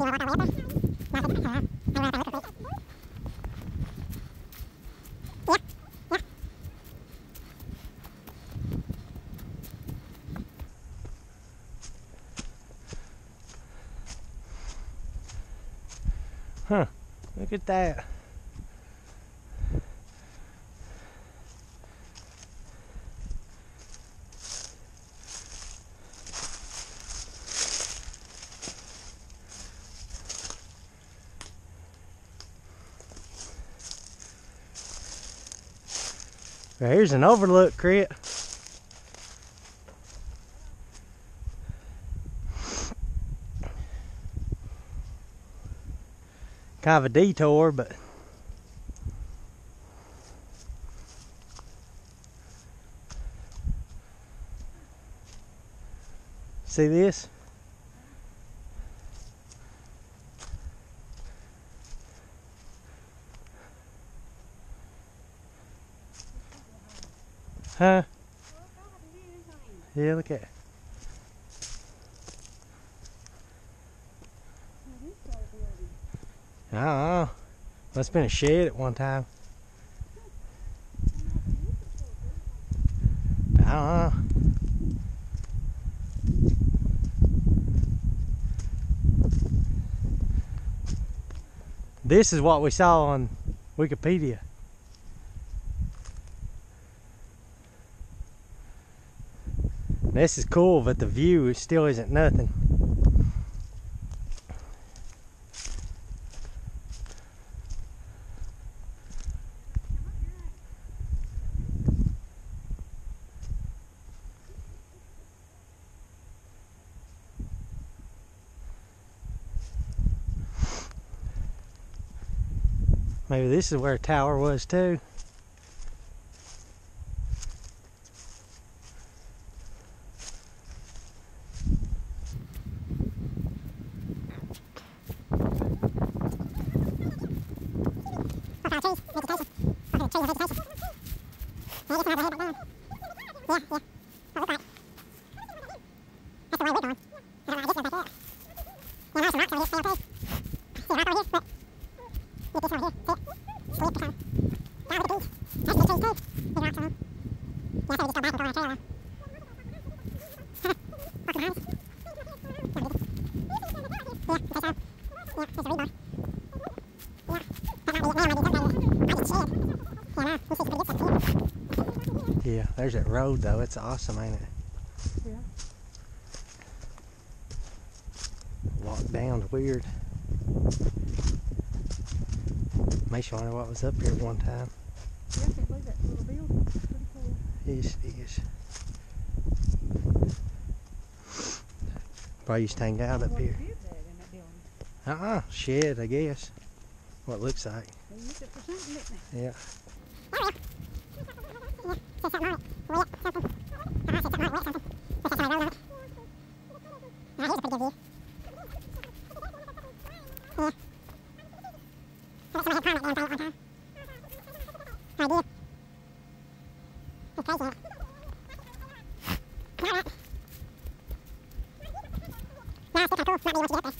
Huh. Look at that. Here's an overlook, Crit. Kind of a detour, but see this? Huh? Yeah, look at it. I don't know. Must have been a shed at one time. I know. This is what we saw on Wikipedia. This is cool, but the view still isn't nothing. Maybe this is where a tower was too. Yeah, there's that road though. It's awesome, ain't it? Yeah. Walk down's weird. Makes you wonder what was up here at one time. Yeah, I can't believe that little building. It's pretty cool. Yes, it is. Probably used to hang out up here. here. is that in that building? Uh-uh, shed, I guess. What it looks like. They used it for something, didn't they? Yeah. Not even to get there.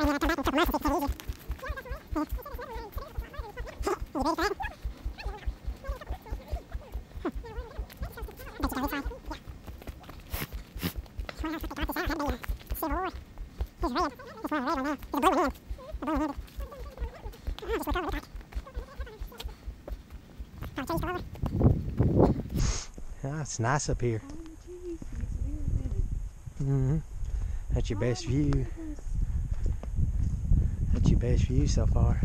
geez, it's weird, isn't hmm That's your best view. That's your best view so far.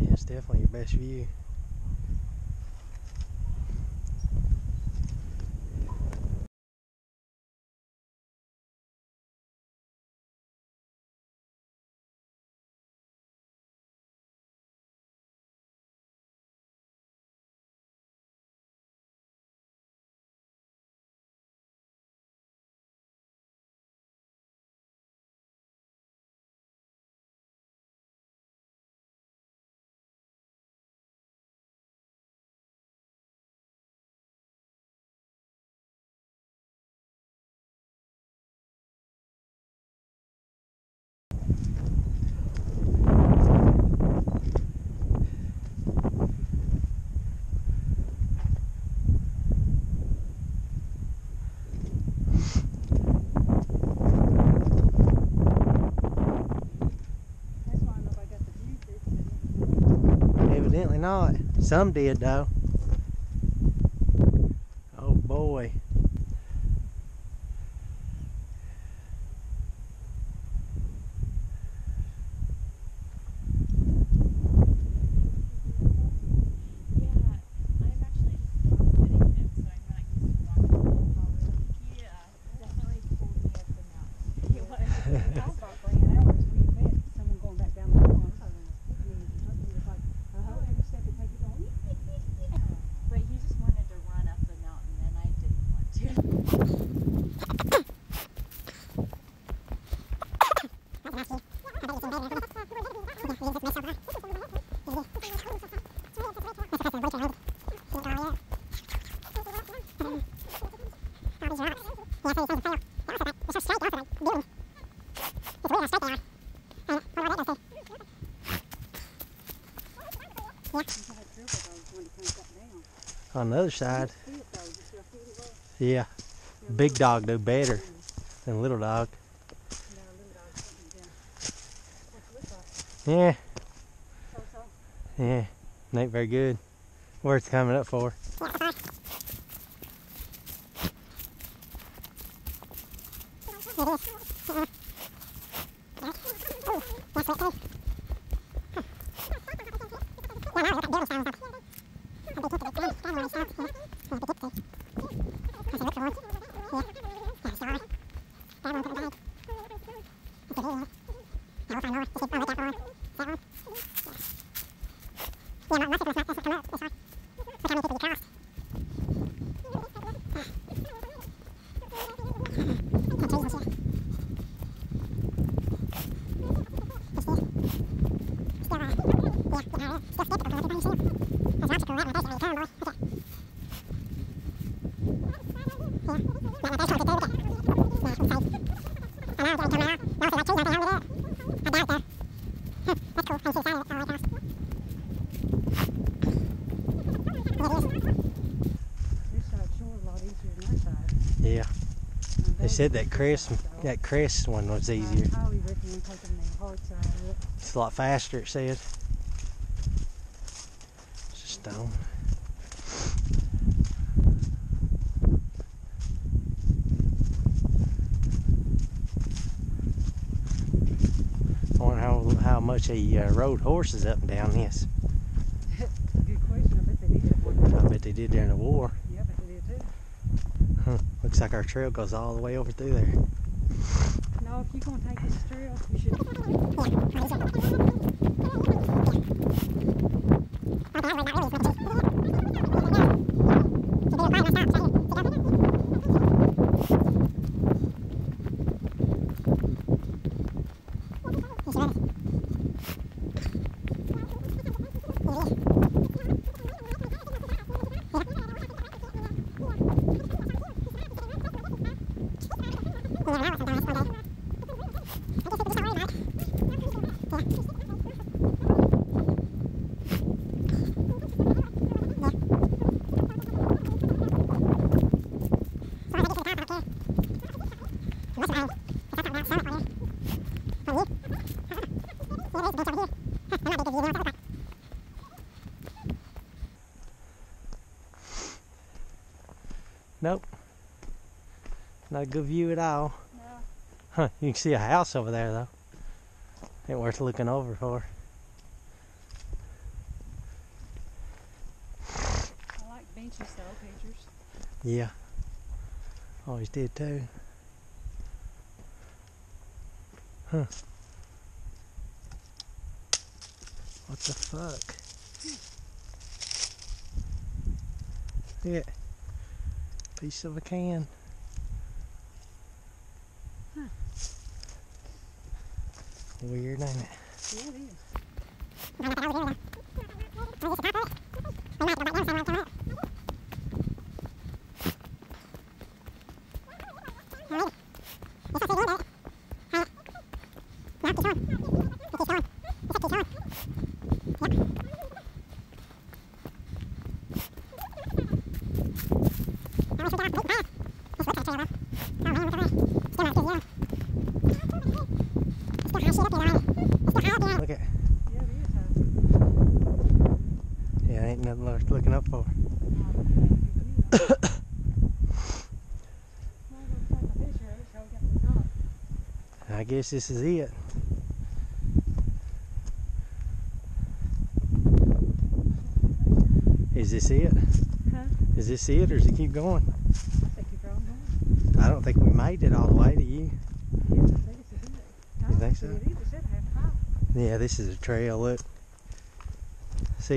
Yeah, it's definitely your best view. Not. Some did though. Oh boy. Yeah, I'm actually just dog sitting him, so I'm not used to walking him forward. He uh, definitely pulled me up the mountain. He was. it? I thought for an hour we met someone going back down the hill. I thought it was something was like, uh-huh, every step you take it going. But he just wanted to run up the mountain, and I didn't want to. You had drill those when it comes back down. On the other side, See it though, you how cute it was? yeah. Big dog do better than little dog. Yeah? Yeah. Ain't very good. Worth coming up for. This side sure a lot easier than that side. Yeah. They said that's that crest, that crest one was easier. I. It's a lot faster, it said. It's just stone. I wonder how, how much he uh, rode horses up and down this. Good question. I bet they did at one time. I bet they did during the war. Yeah, but Looks like our trail goes all the way over through there. No, if you're gonna take this trail, you should. Not a good view at all. No. Huh, you can see a house over there though. Ain't worth looking over for. I like benchy style pictures. Yeah. Always did too. Huh. What the fuck? Yeah. Piece of a can. Weird, ain't it? Yeah, it is. Look at. Yeah, it is. Huh? Yeah, ain't nothing worth looking up for. I guess this is it. Is this it? Huh? Is this it or does it keep going? I think you're wrong. going. I don't think we made it all the way to you. Yeah, I think this is it. I You think so? Either. It said half mile. Yeah, this is a trail, look. See?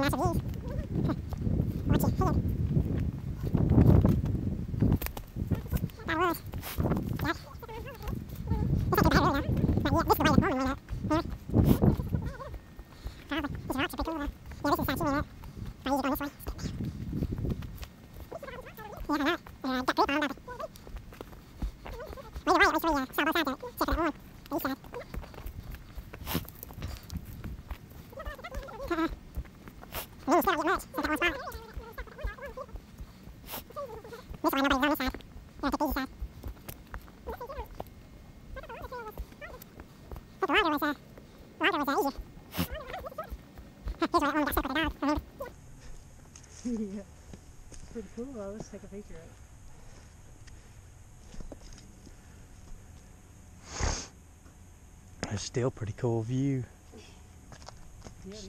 massive yeah. Pretty cool though. Let's take a picture of it. It's still pretty cool view. Yeah, it is.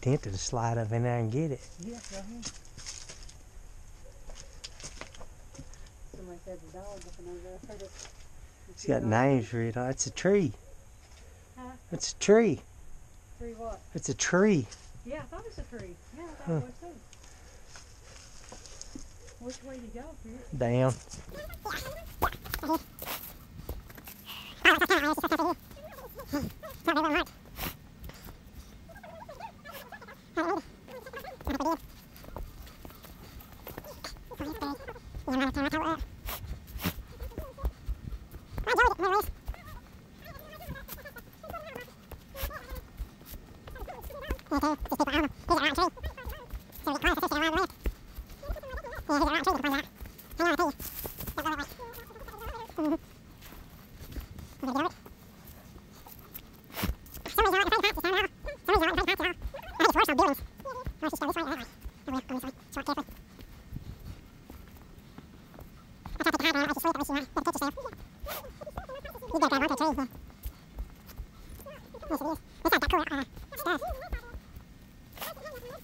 tempted to slide up in there and get it. It's got names written it. It's a tree. Huh? It's a tree. Tree what? It's a tree. Yeah, I thought it was a tree. Yeah, I thought huh. it was too. Which way you go, Pierce? Down.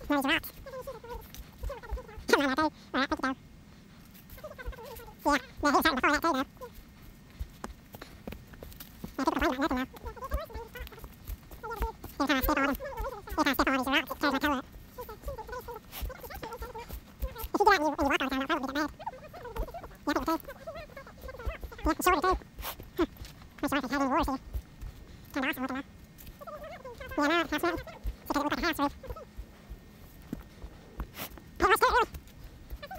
Raise rock.